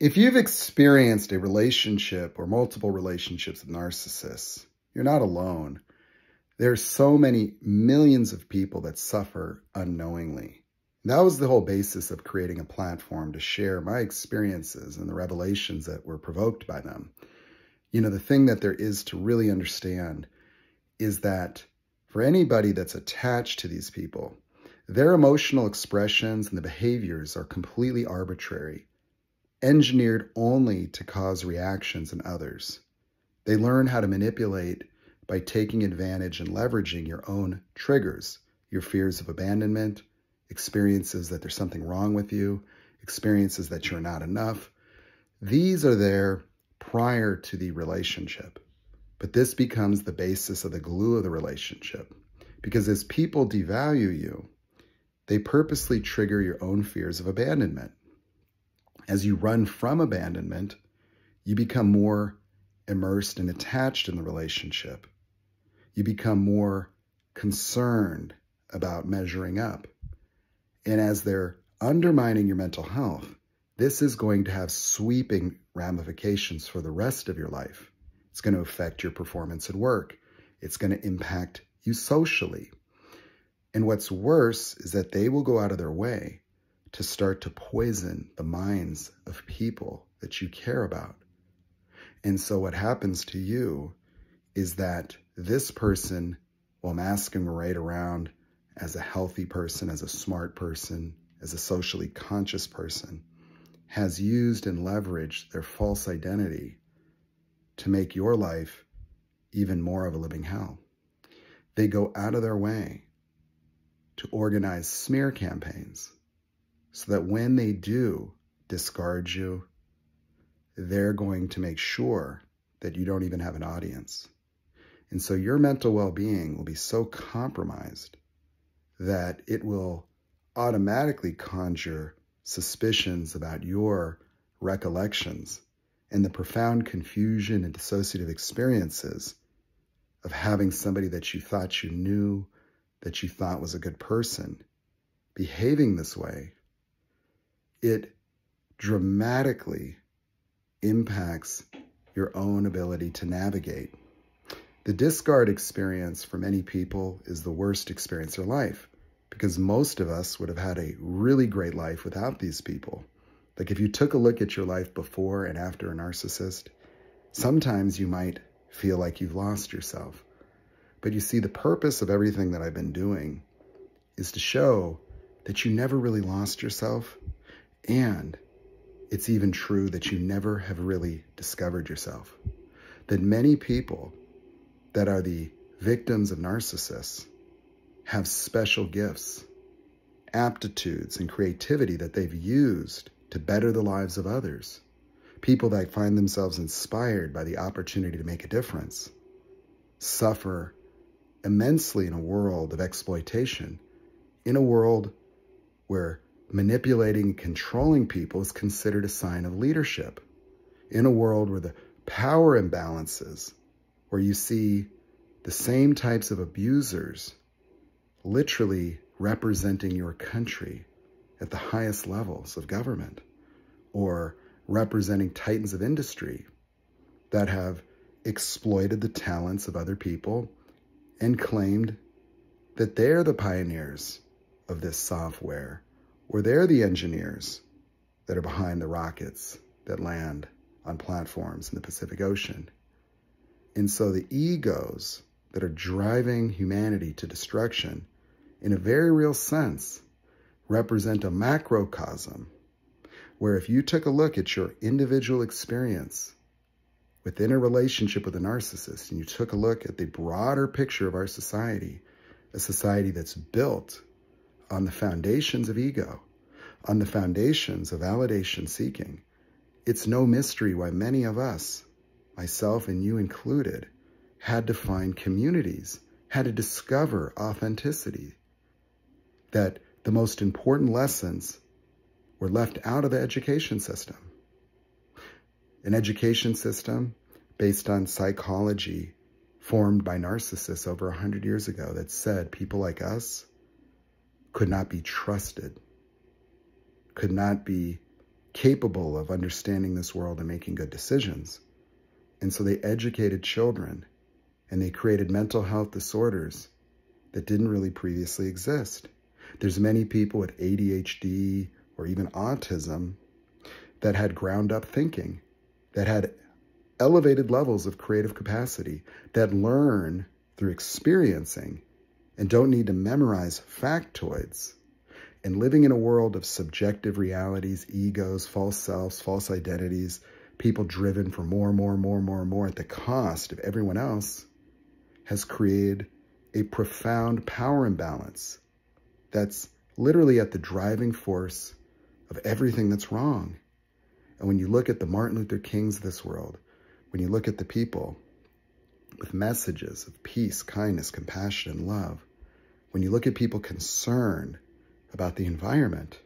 If you've experienced a relationship or multiple relationships with narcissists, you're not alone. There are so many millions of people that suffer unknowingly. That was the whole basis of creating a platform to share my experiences and the revelations that were provoked by them. You know, the thing that there is to really understand is that for anybody that's attached to these people, their emotional expressions and the behaviors are completely arbitrary engineered only to cause reactions in others. They learn how to manipulate by taking advantage and leveraging your own triggers, your fears of abandonment, experiences that there's something wrong with you, experiences that you're not enough. These are there prior to the relationship. But this becomes the basis of the glue of the relationship. Because as people devalue you, they purposely trigger your own fears of abandonment. As you run from abandonment, you become more immersed and attached in the relationship. You become more concerned about measuring up. And as they're undermining your mental health, this is going to have sweeping ramifications for the rest of your life. It's going to affect your performance at work. It's going to impact you socially. And what's worse is that they will go out of their way to start to poison the minds of people that you care about. And so what happens to you is that this person will right around as a healthy person, as a smart person, as a socially conscious person, has used and leveraged their false identity to make your life even more of a living hell. They go out of their way to organize smear campaigns so that when they do discard you, they're going to make sure that you don't even have an audience. And so your mental well-being will be so compromised that it will automatically conjure suspicions about your recollections and the profound confusion and dissociative experiences of having somebody that you thought you knew, that you thought was a good person, behaving this way it dramatically impacts your own ability to navigate. The discard experience for many people is the worst experience of life because most of us would have had a really great life without these people. Like if you took a look at your life before and after a narcissist, sometimes you might feel like you've lost yourself. But you see, the purpose of everything that I've been doing is to show that you never really lost yourself and it's even true that you never have really discovered yourself. That many people that are the victims of narcissists have special gifts, aptitudes, and creativity that they've used to better the lives of others. People that find themselves inspired by the opportunity to make a difference suffer immensely in a world of exploitation, in a world where manipulating and controlling people is considered a sign of leadership. In a world where the power imbalances, where you see the same types of abusers literally representing your country at the highest levels of government, or representing titans of industry that have exploited the talents of other people and claimed that they're the pioneers of this software where they're the engineers that are behind the rockets that land on platforms in the Pacific Ocean. And so the egos that are driving humanity to destruction, in a very real sense, represent a macrocosm where if you took a look at your individual experience within a relationship with a narcissist and you took a look at the broader picture of our society, a society that's built on the foundations of ego, on the foundations of validation seeking, it's no mystery why many of us, myself and you included, had to find communities, had to discover authenticity, that the most important lessons were left out of the education system. An education system based on psychology formed by narcissists over 100 years ago that said people like us could not be trusted, could not be capable of understanding this world and making good decisions. And so they educated children and they created mental health disorders that didn't really previously exist. There's many people with ADHD or even autism that had ground up thinking, that had elevated levels of creative capacity, that learn through experiencing and don't need to memorize factoids. And living in a world of subjective realities, egos, false selves, false identities, people driven for more, more, more, more, more at the cost of everyone else has created a profound power imbalance that's literally at the driving force of everything that's wrong. And when you look at the Martin Luther Kings of this world, when you look at the people with messages of peace, kindness, compassion, and love, when you look at people concerned about the environment,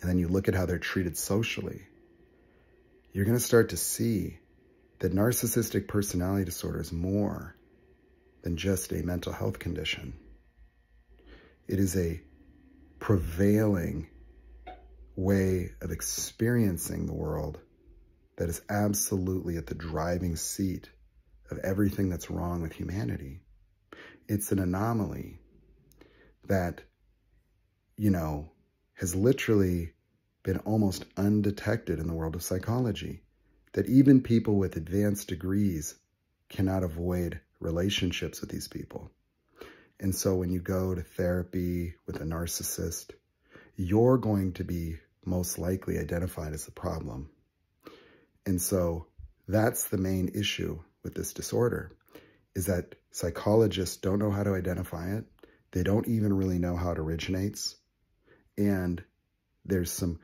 and then you look at how they're treated socially, you're going to start to see that narcissistic personality disorder is more than just a mental health condition. It is a prevailing way of experiencing the world that is absolutely at the driving seat of everything that's wrong with humanity. It's an anomaly that, you know, has literally been almost undetected in the world of psychology, that even people with advanced degrees cannot avoid relationships with these people. And so when you go to therapy with a narcissist, you're going to be most likely identified as the problem. And so that's the main issue with this disorder is that psychologists don't know how to identify it. They don't even really know how it originates. And there's some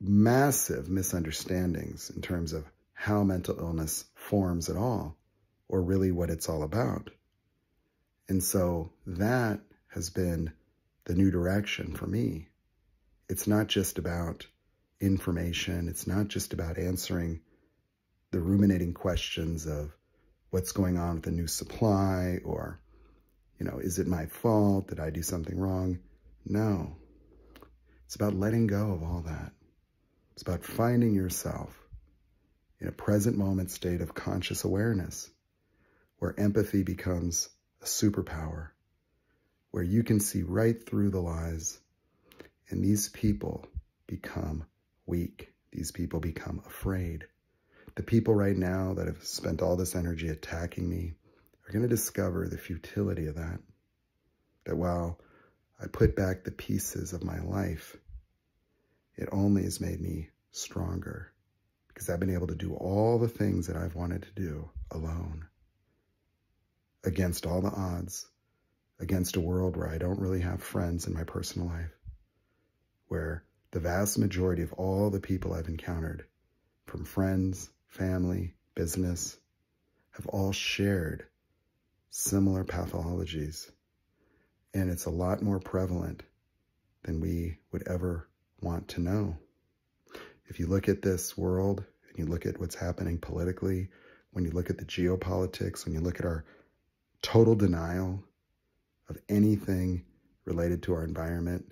massive misunderstandings in terms of how mental illness forms at all or really what it's all about. And so that has been the new direction for me. It's not just about information. It's not just about answering the ruminating questions of what's going on with the new supply or, you know, is it my fault? Did I do something wrong? No. It's about letting go of all that. It's about finding yourself in a present moment state of conscious awareness where empathy becomes a superpower, where you can see right through the lies, and these people become weak. These people become afraid. The people right now that have spent all this energy attacking me are going to discover the futility of that. That while I put back the pieces of my life, it only has made me stronger because I've been able to do all the things that I've wanted to do alone against all the odds, against a world where I don't really have friends in my personal life, where the vast majority of all the people I've encountered, from friends, family, business, have all shared similar pathologies. And it's a lot more prevalent than we would ever want to know. If you look at this world and you look at what's happening politically, when you look at the geopolitics, when you look at our total denial of anything related to our environment,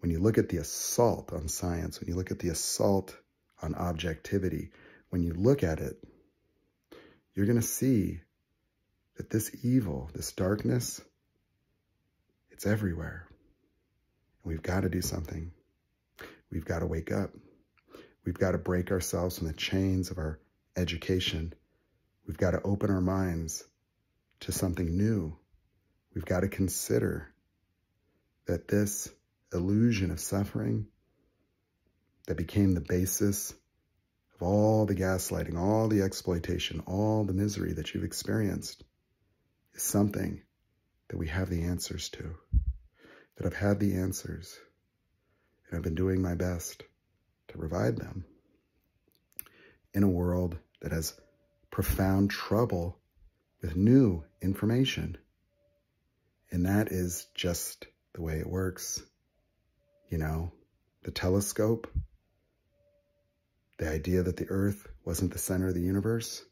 when you look at the assault on science, when you look at the assault on objectivity, when you look at it, you're going to see that this evil, this darkness, it's everywhere. And we've got to do something. We've got to wake up. We've got to break ourselves from the chains of our education. We've got to open our minds to something new, we've got to consider that this illusion of suffering that became the basis all the gaslighting, all the exploitation, all the misery that you've experienced is something that we have the answers to, that I've had the answers, and I've been doing my best to provide them in a world that has profound trouble with new information. And that is just the way it works. You know, the telescope, the idea that the earth wasn't the center of the universe,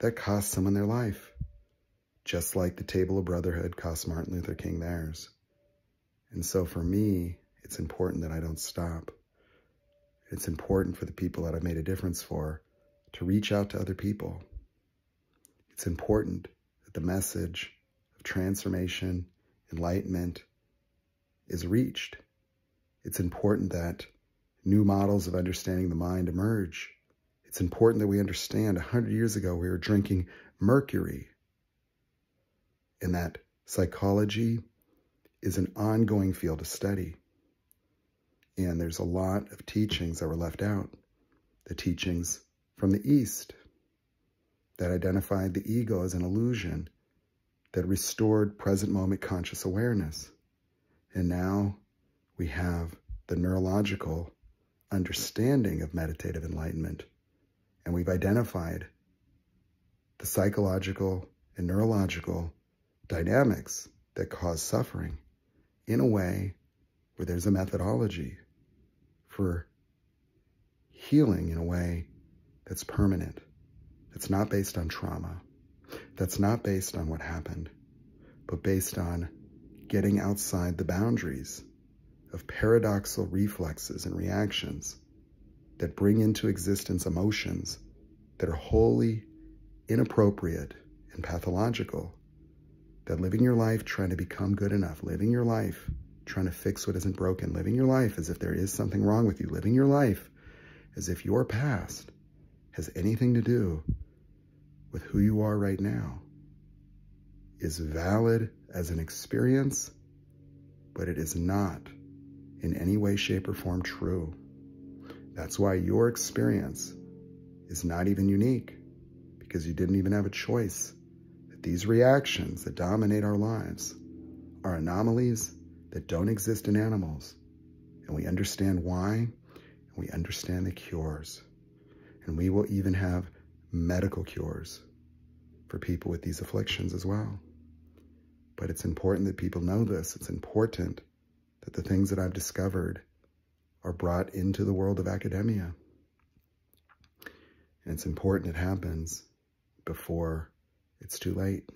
that cost someone their life. Just like the Table of Brotherhood cost Martin Luther King theirs. And so for me, it's important that I don't stop. It's important for the people that I've made a difference for to reach out to other people. It's important that the message of transformation, enlightenment is reached. It's important that new models of understanding the mind emerge. It's important that we understand 100 years ago we were drinking mercury and that psychology is an ongoing field of study. And there's a lot of teachings that were left out. The teachings from the East that identified the ego as an illusion, that restored present moment conscious awareness. And now we have the neurological understanding of meditative enlightenment. And we've identified the psychological and neurological dynamics that cause suffering in a way where there's a methodology for healing in a way that's permanent, that's not based on trauma, that's not based on what happened, but based on getting outside the boundaries of paradoxical reflexes and reactions that bring into existence emotions that are wholly inappropriate and pathological that living your life trying to become good enough, living your life trying to fix what isn't broken, living your life as if there is something wrong with you, living your life as if your past has anything to do with who you are right now is valid as an experience, but it is not in any way, shape, or form true. That's why your experience is not even unique because you didn't even have a choice That these reactions that dominate our lives are anomalies that don't exist in animals. And we understand why, and we understand the cures. And we will even have medical cures for people with these afflictions as well. But it's important that people know this. It's important that the things that I've discovered are brought into the world of academia. And it's important it happens before it's too late.